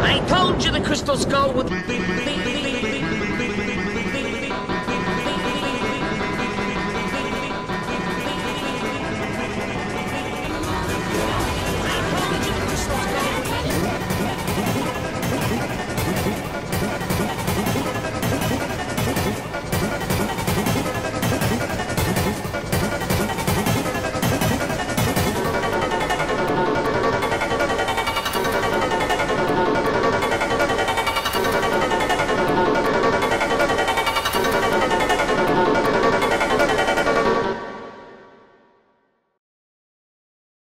I told you the crystal skull would be...